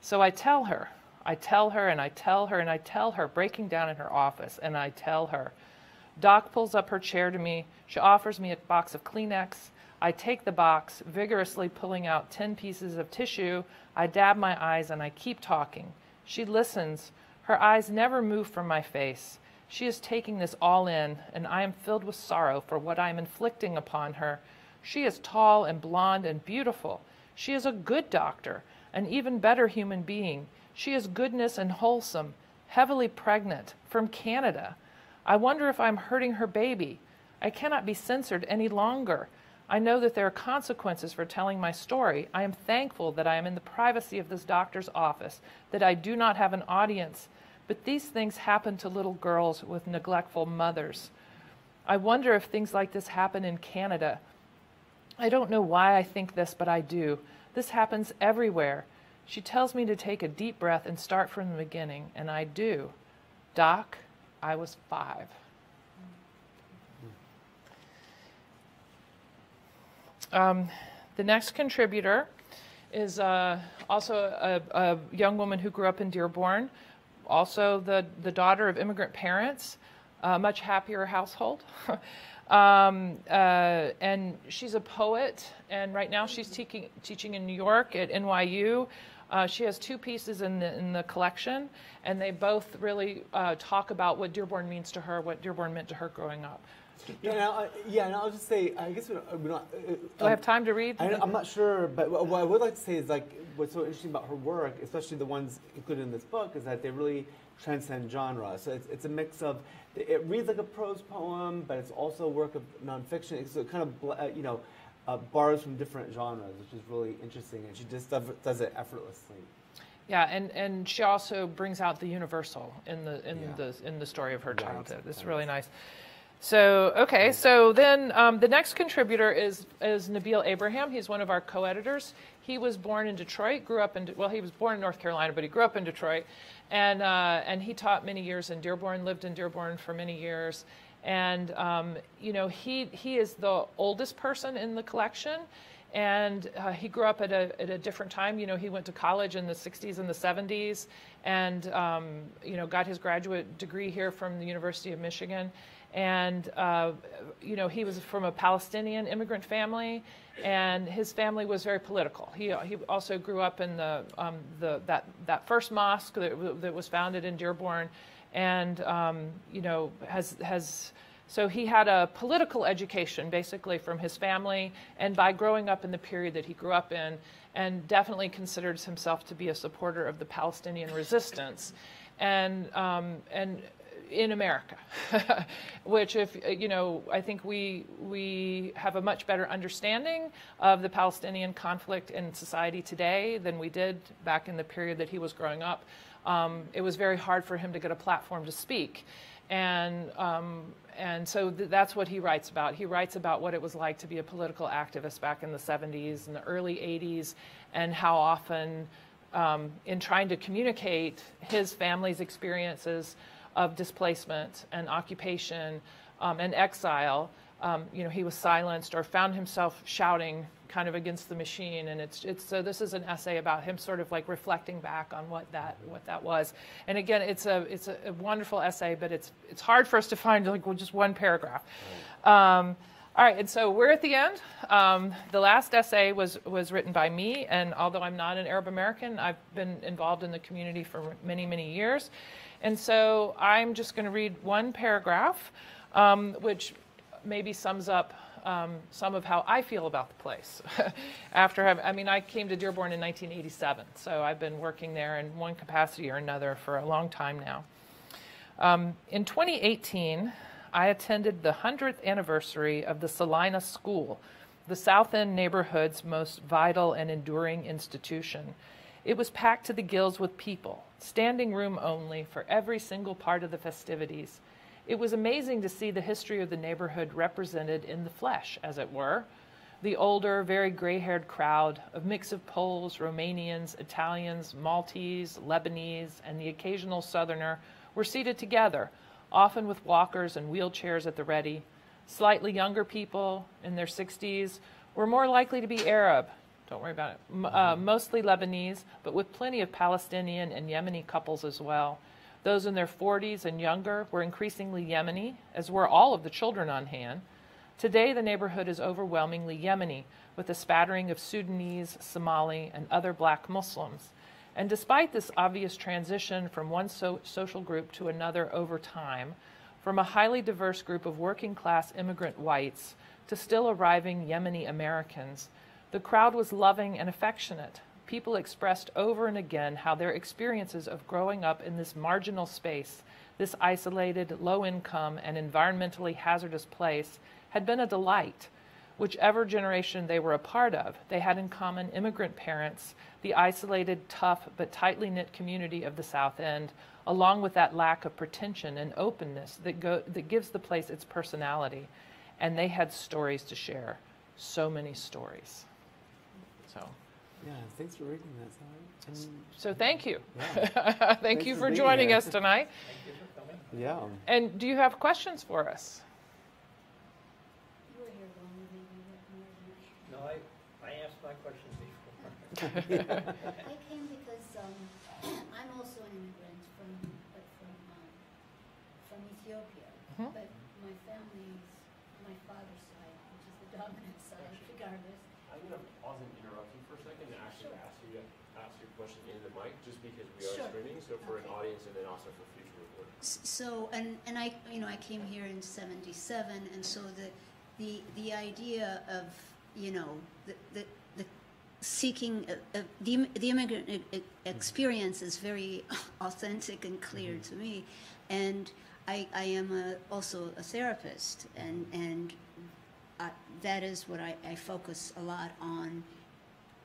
So I tell her, I tell her, and I tell her, and I tell her, breaking down in her office, and I tell her. Doc pulls up her chair to me. She offers me a box of Kleenex. I take the box, vigorously pulling out 10 pieces of tissue. I dab my eyes and I keep talking. She listens. Her eyes never move from my face. She is taking this all in, and I am filled with sorrow for what I am inflicting upon her. She is tall and blonde and beautiful. She is a good doctor, an even better human being. She is goodness and wholesome, heavily pregnant, from Canada. I wonder if I'm hurting her baby. I cannot be censored any longer. I know that there are consequences for telling my story. I am thankful that I am in the privacy of this doctor's office, that I do not have an audience. But these things happen to little girls with neglectful mothers. I wonder if things like this happen in Canada. I don't know why I think this, but I do. This happens everywhere. She tells me to take a deep breath and start from the beginning, and I do. Doc, I was five. Um, the next contributor is uh, also a, a, young woman who grew up in Dearborn, also the, the daughter of immigrant parents, a much happier household. um, uh, and she's a poet, and right now she's teaching, teaching in New York at NYU. Uh, she has two pieces in the, in the collection, and they both really uh, talk about what Dearborn means to her, what Dearborn meant to her growing up. Yeah, I'll, yeah, and I'll just say, I guess we're, we're not. Uh, Do um, I have time to read? I, am not sure, but what I would like to say is like what's so interesting about her work, especially the ones included in this book, is that they really transcend genre. So it's, it's a mix of it reads like a prose poem, but it's also a work of nonfiction. So it kind of you know uh, borrows from different genres, which is really interesting, and she just does it effortlessly. Yeah, and, and she also brings out the universal in the in yeah. the in the story of her childhood. It's really nice. So, okay, so then um, the next contributor is, is Nabeel Abraham. He's one of our co editors. He was born in Detroit, grew up in, well, he was born in North Carolina, but he grew up in Detroit. And, uh, and he taught many years in Dearborn, lived in Dearborn for many years. And, um, you know, he, he is the oldest person in the collection. And uh, he grew up at a, at a different time. You know, he went to college in the 60s and the 70s and, um, you know, got his graduate degree here from the University of Michigan and uh, you know he was from a Palestinian immigrant family, and his family was very political. He he also grew up in the um, the that that first mosque that, that was founded in Dearborn, and um, you know has has. So he had a political education basically from his family, and by growing up in the period that he grew up in, and definitely considers himself to be a supporter of the Palestinian resistance, and um, and in America, which if you know, I think we we have a much better understanding of the Palestinian conflict in society today than we did back in the period that he was growing up. Um, it was very hard for him to get a platform to speak, and um, and so th- that's what he writes about. He writes about what it was like to be a political activist back in the 70s and the early 80s, and how often. Um, in trying to communicate his family's experiences of displacement and occupation um, and exile, um, you know, he was silenced or found himself shouting kind of against the machine. And it's, it's so this is an essay about him sort of like reflecting back on what that, what that was. And again, it's a, it's a, wonderful essay, but it's, it's hard for us to find like just one paragraph. Um, all right, and so we're at the end. Um, the last essay was, was written by me, and although I'm not an Arab American, I've been involved in the community for many, many years. And so I'm just going to read one paragraph, um, which maybe sums up um, some of how I feel about the place. After having, I mean, I came to Dearborn in 1987, so I've been working there in one capacity or another for a long time now. Um, in 2018, I attended the 100th anniversary of the Salina School, the South End neighborhood's most vital and enduring institution. It was packed to the gills with people, standing room only for every single part of the festivities. It was amazing to see the history of the neighborhood represented in the flesh, as it were. The older, very gray haired crowd, a mix of Poles, Romanians, Italians, Maltese, Lebanese, and the occasional Southerner, were seated together, often with walkers and wheelchairs at the ready. Slightly younger people, in their 60s, were more likely to be Arab. Don't worry about it. Uh, mostly Lebanese, but with plenty of Palestinian and Yemeni couples as well. Those in their 40s and younger were increasingly Yemeni, as were all of the children on hand. Today, the neighborhood is overwhelmingly Yemeni, with a spattering of Sudanese, Somali, and other black Muslims. And despite this obvious transition from one so- social group to another over time, from a highly diverse group of working class immigrant whites to still arriving Yemeni Americans, the crowd was loving and affectionate, people expressed over and again how their experiences of growing up in this marginal space, this isolated, low income, and environmentally hazardous place, had been a delight. Whichever generation they were a part of, they had in common immigrant parents, the isolated, tough, but tightly knit community of the South End, along with that lack of pretension and openness that, go, that gives the place its personality. And they had stories to share. So many stories. So. Yeah, thanks for reading that, Sally. So thank you. Yeah. thank Thanks you for for joining here. us tonight. Thank you for coming. yeah. And do you have questions for us? You were here longer than you were more than No, I, I asked my questions before. I came because um, I'm also an immigrant from, but from, um, from Ethiopia. Mhm. But my family's, my father's side, which is the dominant side, regardless. I'm gonna pause and interrupt you for a second and actually Sure. ask you to ask your question in the mic, just because we are Sure. streaming, so for an audience and then also for future recording. So, and, and I, you know, I came here in seventy-seven, and so the, the, the idea of, you know, the, the, the seeking, uh, uh, the, the immigrant e- experience is very authentic and clear to me. And I, I am a, also a therapist, and, and I, that is what I, I focus a lot on.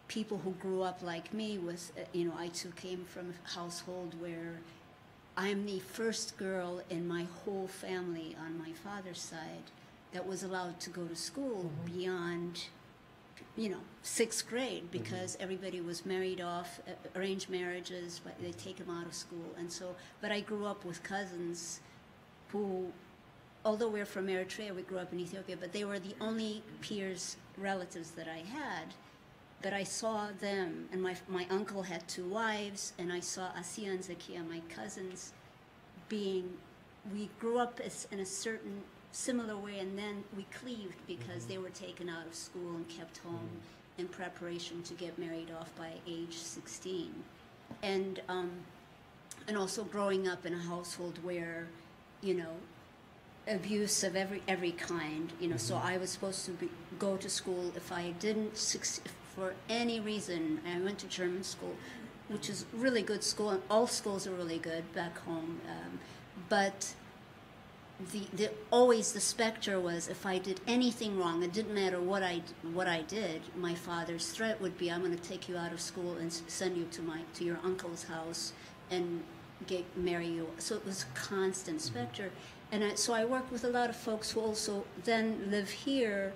People who grew up like me with, uh, you know, I too came from a household where I'm the first girl in my whole family on my father's side that was allowed to go to school beyond, you know, sixth grade because everybody was married off, uh, arranged marriages, but they take them out of school. And so, but I grew up with cousins who, although we're from Eritrea, we grew up in Ethiopia, but they were the only peers, relatives that I had but I saw them, and my, my uncle had two wives, and I saw Asiya and Zakia, my cousins, being, we grew up as, in a certain similar way, and then we cleaved because they were taken out of school and kept home in preparation to get married off by age 16. And, um, and also growing up in a household where, you know, abuse of every every kind you know so i was supposed to be, go to school if i didn't succeed for any reason i went to german school which is really good school and all schools are really good back home um, but the, the always the specter was if I did anything wrong, it didn't matter what I what I did. My father's threat would be, "I'm going to take you out of school and send you to my to your uncle's house and get marry you." So it was constant specter, and I, so I worked with a lot of folks who also then live here,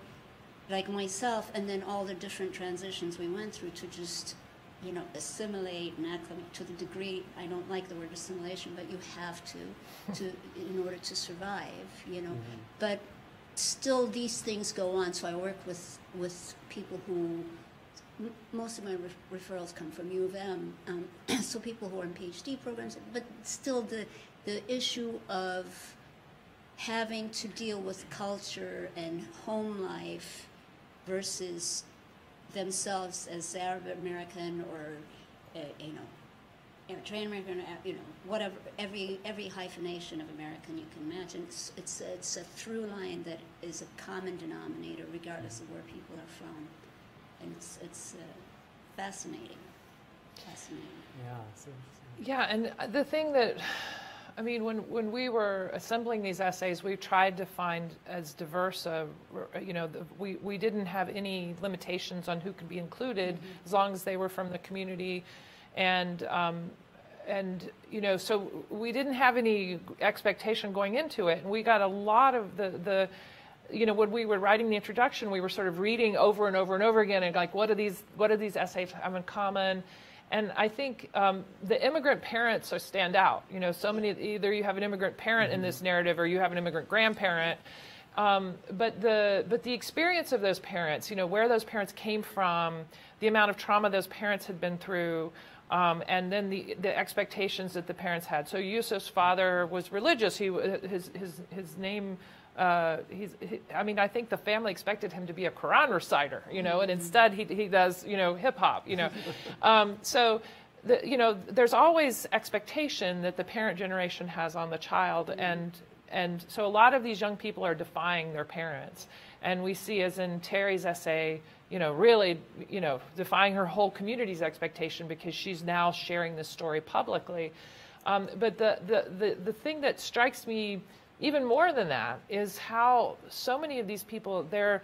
like myself, and then all the different transitions we went through to just you know, assimilate and acclimate to the degree, I don't like the word assimilation, but you have to, to, in order to survive, you know. But still these things go on, so I work with, with people who, m- most of my re- referrals come from U of M, um, so people who are in PhD programs, but still the, the issue of having to deal with culture and home life versus themselves as Arab American or, uh, you know, Eritrean American, or, you know, whatever, every, every hyphenation of American you can imagine. It's, it's, a, it's a through line that is a common denominator regardless of where people are from. And it's, it's uh, fascinating. Fascinating. Yeah. So, Yeah, and the thing that, I mean, when, when we were assembling these essays, we tried to find as diverse a, you know, the, we, we didn't have any limitations on who could be included as long as they were from the community. And, um, and, you know, so we didn't have any expectation going into it. And we got a lot of the, the you know, when we were writing the introduction, we were sort of reading over and over and over again, and like, what do these, what do these essays have in common? And I think um, the immigrant parents are stand out. You know, so many either you have an immigrant parent in this narrative, or you have an immigrant grandparent. Um, but the but the experience of those parents, you know, where those parents came from, the amount of trauma those parents had been through, um, and then the the expectations that the parents had. So Yusuf's father was religious. He his his his name. Uh, he's, he, I mean, I think the family expected him to be a Quran reciter, you know, and instead he, he does, you know, hip hop, you know. Um, so, the, you know, there's always expectation that the parent generation has on the child, and and so a lot of these young people are defying their parents, and we see, as in Terry's essay, you know, really, you know, defying her whole community's expectation because she's now sharing this story publicly. Um, but the, the, the, the thing that strikes me even more than that is how so many of these people, they're,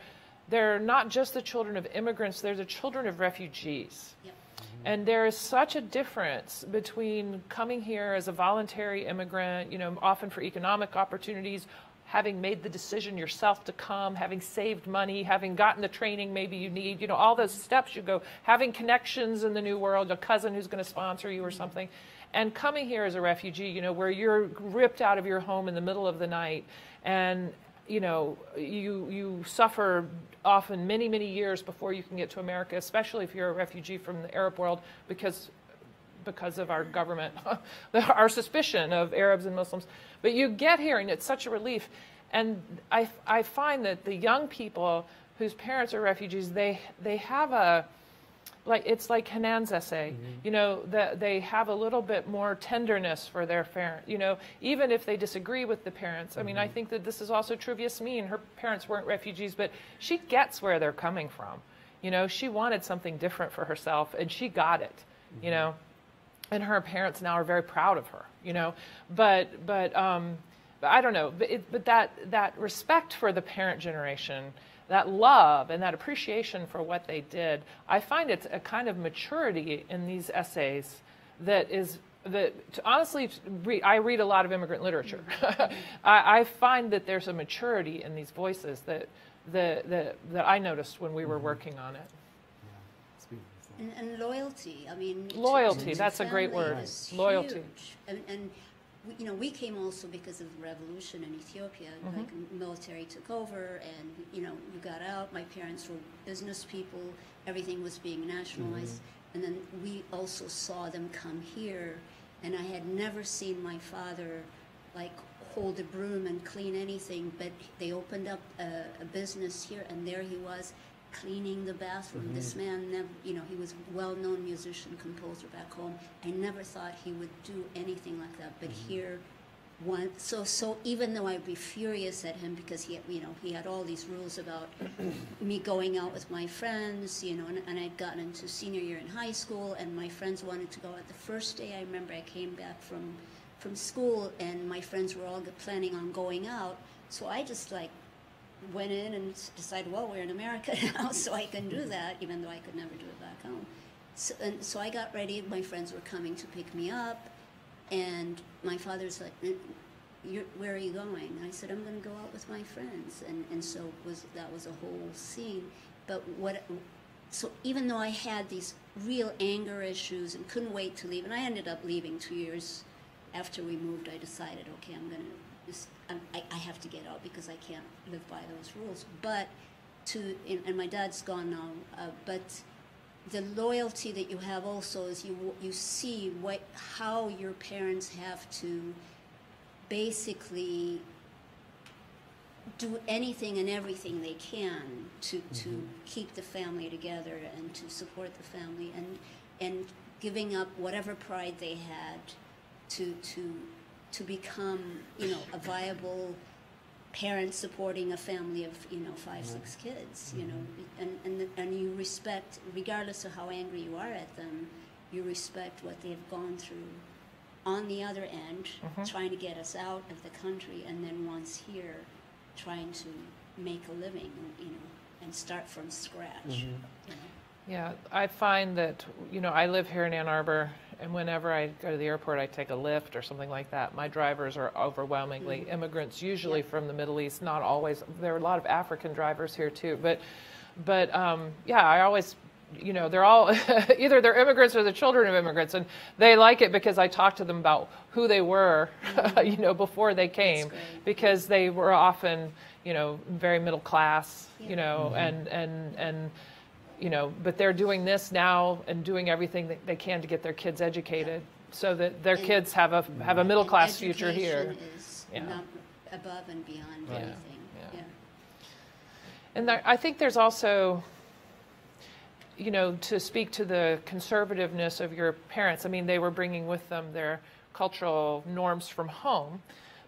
they're not just the children of immigrants, they're the children of refugees. Yep. Mm-hmm. And there is such a difference between coming here as a voluntary immigrant, you know, often for economic opportunities, having made the decision yourself to come, having saved money, having gotten the training maybe you need, you know, all those steps you go, having connections in the new world, a cousin who's going to sponsor you or mm-hmm. something, and coming here as a refugee, you know, where you're ripped out of your home in the middle of the night and you know, you you suffer often many many years before you can get to America, especially if you're a refugee from the Arab world, because because of our government, our suspicion of Arabs and Muslims. But you get here, and it's such a relief. And I I find that the young people whose parents are refugees, they they have a like it's like Hanan's essay. Mm-hmm. You know, that they have a little bit more tenderness for their parent. You know, even if they disagree with the parents. I mean, I mm-hmm. think that this is also true of Yasmin. Her parents weren't refugees, but she gets where they're coming from. You know, she wanted something different for herself, and she got it. You mm-hmm. know, and her parents now are very proud of her. You know, but but um, I don't know. But it, but that that respect for the parent generation that love and that appreciation for what they did, I find it's a kind of maturity in these essays that is that to honestly read, I read a lot of immigrant literature. I, I find that there's a maturity in these voices that that that, that I noticed when we were mm-hmm. working on it. Yeah. Speak for yourself. And, and loyalty. I mean, Loyalty, to- to that's a great word. is Loyalty. huge. And, and we, you know, we came also because of the revolution in Ethiopia. Mm-hmm. Like military took over, and you know, you got out. My parents were business people. Everything was being nationalized, Mm-hmm. and then we also saw them come here. And I had never seen my father like hold a broom and clean anything, but they opened up a, a business here, and there he was cleaning the bathroom. This mm-hmm. man, never, you know, he was a well-known musician, composer back home. I never thought he would do anything like that, but mm-hmm. here, one. So, so even though I'd be furious at him because he, you know, he had all these rules about me going out with my friends, you know, and, and I'd gotten into senior year in high school, and my friends wanted to go out. The first day, I remember I came back from from school, and my friends were all planning on going out. So I just like went in and decided, well, we're in America now, so I can do that, even though I could never do it back home. So, and so I got ready. My friends were coming to pick me up, and my father's like, "Where are you going?" And I said, "I'm going to go out with my friends." And and so was that was a whole scene. But what? So even though I had these real anger issues and couldn't wait to leave, and I ended up leaving two years after we moved, I decided, okay, I'm gonna just, I'm, I, I have to get out because I can't live by those rules. But to, and and my dad's gone now, uh, but the loyalty that you have also is you you see what how your parents have to basically do anything and everything they can to, to keep the family together and to support the family and and giving up whatever pride they had to to to become you know a viable parent supporting a family of you know five six kids you mm-hmm. know and and and you respect regardless of how angry you are at them you respect what they've gone through on the other end mm-hmm. trying to get us out of the country and then once here trying to make a living you know and start from scratch mm-hmm. you know. Yeah, I find that, you know, I live here in Ann Arbor, and whenever I go to the airport, I take a Lyft or something like that. My drivers are overwhelmingly mm-hmm. immigrants, usually Yeah. from the Middle East. Not always. There are a lot of African drivers here too, but but um, yeah, I always. You know, they're all either they're immigrants or the children of immigrants, and they like it because I talk to them about who they were, you mm-hmm. know, before they came, because they were often, you know, very middle class, Yeah. you know, mm-hmm. and and and you know, but they're doing this now and doing everything that they can to get their kids educated so that their And- kids have a have a middle class future here. Yeah. not above and beyond Right. anything. Yeah. Yeah. And there, I think there's also, you know, to speak to the conservativeness of your parents. I mean, they were bringing with them their cultural norms from home,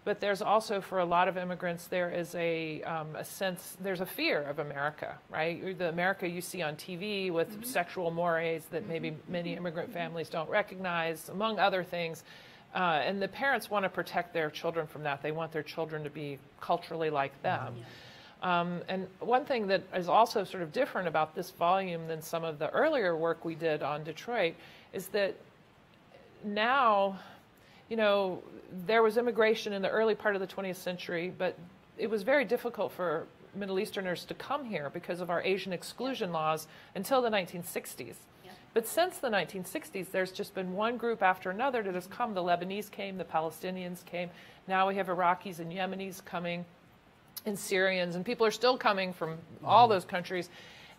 but there's also for a lot of immigrants there is a um, a sense there's a fear of America, right? The America you see on TV with sexual mores that maybe many immigrant families don't recognize, among other things. Uh, and the parents want to protect their children from that. They want their children to be culturally like them. Um, and one thing that is also sort of different about this volume than some of the earlier work we did on Detroit is that now, you know, there was immigration in the early part of the 20th century, but it was very difficult for Middle Easterners to come here because of our Asian exclusion laws until the 1960s. Yeah. But since the 1960s, there's just been one group after another that has come. The Lebanese came, the Palestinians came. Now we have Iraqis and Yemenis coming and Syrians, and people are still coming from all mm-hmm. those countries.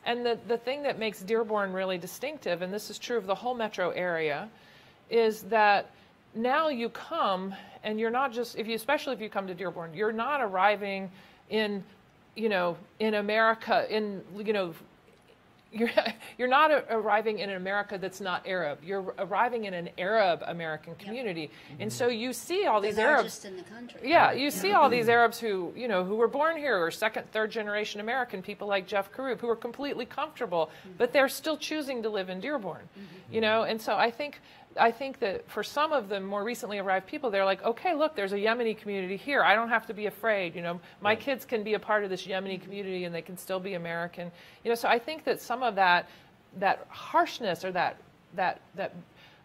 And the, the thing that makes Dearborn really distinctive, and this is true of the whole metro area, is that now you come and you're not just if you especially if you come to Dearborn, you're not arriving in you know in America in you know you're you're not a- arriving in an America that's not Arab. You're arriving in an Arab American community, and mm-hmm. so you see all The these Arabs. largest in the country. Yeah, you see all these Arabs who, you know, who were born here or second, third generation American, people like Jeff Karoub, who are completely comfortable, mm-hmm. but they're still choosing to live in Dearborn, mm-hmm. you know, and so I think, I think that for some of the more recently arrived people, they're like, okay, look, there's a Yemeni community here. I don't have to be afraid, you know, my kids can be a part of this Yemeni community and they can still be American, you know, so I think that some of that, that harshness or that, that, that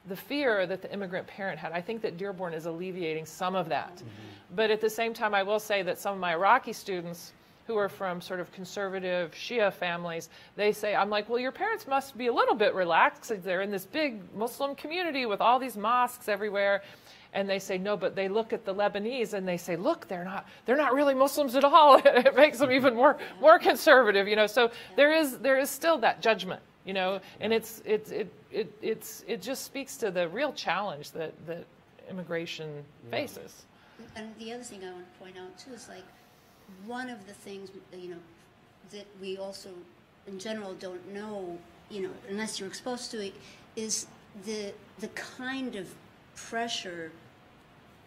the fear that the immigrant parent had. I think that Dearborn is alleviating some of that. Mm-hmm. But at the same time, I will say that some of my Iraqi students who are from sort of conservative Shia families, they say, I'm like, well, your parents must be a little bit relaxed 'cause they're in this big Muslim community with all these mosques everywhere. And they say, no, but they look at the Lebanese and they say, look, they're not, they're not really Muslims at all. it makes them even more, more conservative, you know. So there is, there is still that judgment, you know, and it's, it's, it, it, it's, it just speaks to the real challenge that, that immigration faces. And the other thing I want to point out too is like one of the things you know that we also in general don't know, you know, unless you're exposed to it, is the the kind of pressure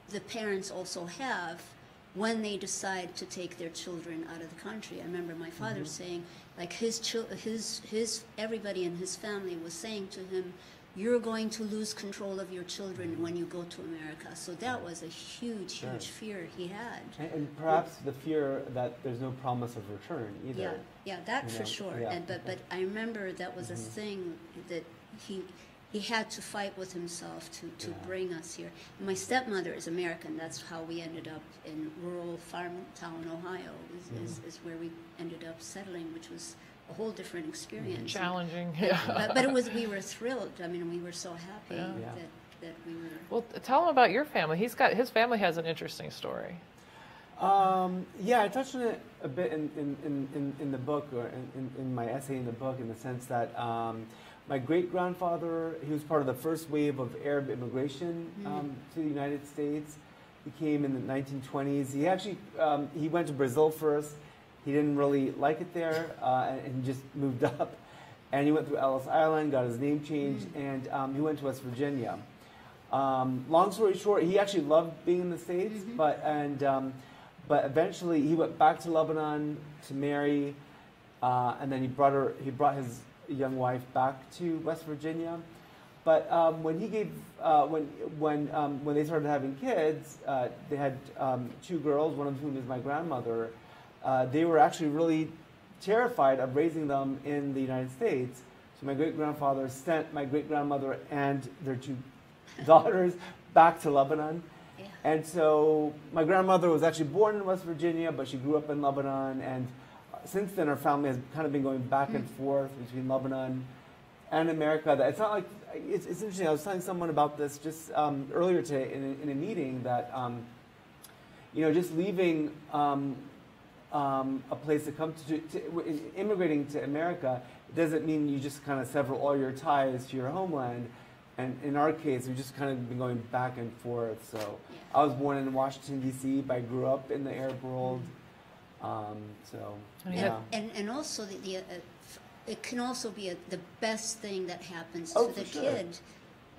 the parents also have when they decide to take their children out of the country. I remember my father mm-hmm. saying, like his his his everybody in his family was saying to him, "You're going to lose control of your children when you go to America." So that was a huge, Sure. huge fear he had. And, and perhaps the fear that there's no promise of return either. Yeah, yeah, that you for know, sure. yeah. And but but I remember that was a mm-hmm. thing that he he had to fight with himself to to Yeah. bring us here. My stepmother is American. That's how we ended up in rural farm town, Ohio. Is, mm-hmm. is, is where we ended up settling, which was a whole different experience. Challenging. And- Yeah. but, but it was we were thrilled. I mean, we were so happy Yeah. Yeah. that that we were. Well, tell him about your family. He's got his family has an interesting story. Um, yeah, I touched on it a bit in, in, in, in, in the book, or in, in, in my essay in the book, in the sense that um, my great grandfather, he was part of the first wave of Arab immigration um, to the United States. He came in the 1920s. He actually um, he went to Brazil first. He didn't really like it there, uh, and, and just moved up. And he went through Ellis Island, got his name changed, and um, he went to West Virginia. Um, long story short, he actually loved being in the states, but and um, but eventually he went back to Lebanon to marry, uh, and then he brought her. He brought his young wife back to West Virginia. But um, when he gave uh, when when um, when they started having kids, uh, they had um, two girls, one of whom is my grandmother. Uh, they were actually really terrified of raising them in the United States. So my great grandfather sent my great grandmother and their two daughters back to Lebanon. Yeah. And so my grandmother was actually born in West Virginia, but she grew up in Lebanon. And since then, our family has kind of been going back and forth between Lebanon and America. That it's not like it's, it's interesting. I was telling someone about this just um, earlier today in a, in a meeting that um, you know just leaving um, um, a place to come to, to immigrating to America doesn't mean you just kind of sever all your ties to your homeland. And in our case, we've just kind of been going back and forth. So Yeah. I was born in Washington D.C., but I grew up in the Arab world. Um, so And yeah. And, and also the, the uh, it can also be a, the best thing that happens Oh, to the for sure. kid.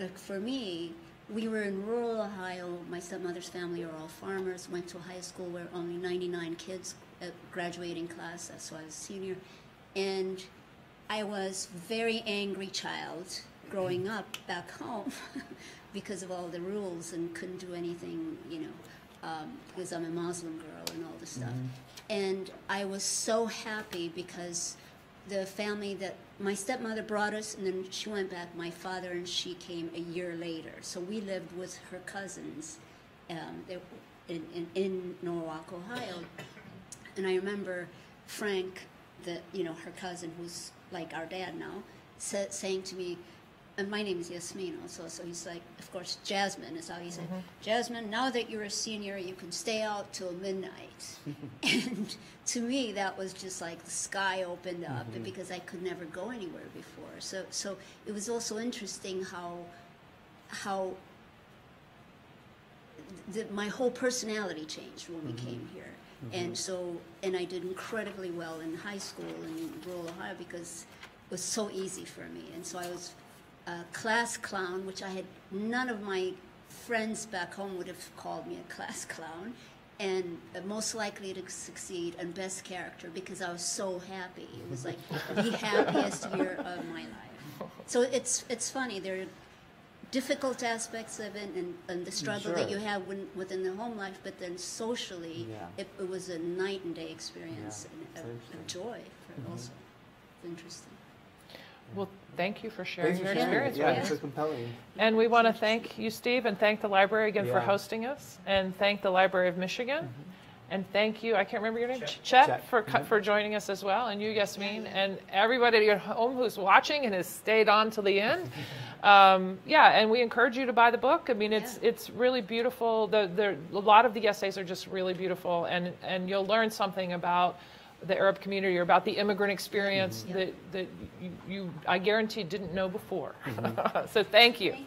Like for me, we were in rural Ohio. My stepmother's family are all farmers. Went to a high school where only 99 kids uh, graduating class. That's why I was a senior, and I was very angry child growing up back home because of all the rules and couldn't do anything, you know, um, because I'm a Muslim girl and all this stuff. And I was so happy because the family that my stepmother brought us, and then she went back. My father and she came a year later, so we lived with her cousins um, in, in, in Norwalk, Ohio. And I remember Frank, the you know her cousin, who's like our dad now, sa- saying to me, and my name is Yasmin also. So he's like, of course, Jasmine is how he said, mm-hmm. Jasmine. Now that you're a senior, you can stay out till midnight. and to me, that was just like the sky opened up mm-hmm. because I could never go anywhere before. So so it was also interesting how how the, my whole personality changed when we mm-hmm. came here. And so, and I did incredibly well in high school in rural Ohio because it was so easy for me. And so I was a class clown, which I had none of my friends back home would have called me a class clown, and uh, most likely to succeed and best character because I was so happy. It was like the happiest year of my life. So it's it's funny. There difficult aspects of it and, and the struggle that you have when, within the home life, but then socially, Yeah. it, it was a night and day experience Yeah, and a, a joy for mm-hmm. also. It's interesting. Well, thank you for sharing Thanks your sharing. experience it. Yeah, with it's us. so compelling. And we want to thank you, Steve, and thank the library again for hosting us, and thank the Library of Michigan. Mm-hmm. And thank you, I can't remember your name, Chet. Chet, Chet. for, co- for joining us as well, and you, Yasmin, and everybody at your home who's watching and has stayed on to the end. Um, yeah, and we encourage you to buy the book. I mean, it's Yeah. it's really beautiful. The, the, a lot of the essays are just really beautiful, and, and you'll learn something about the Arab community or about the immigrant experience Mhm. that, that you, you, I guarantee, didn't know before. so thank you.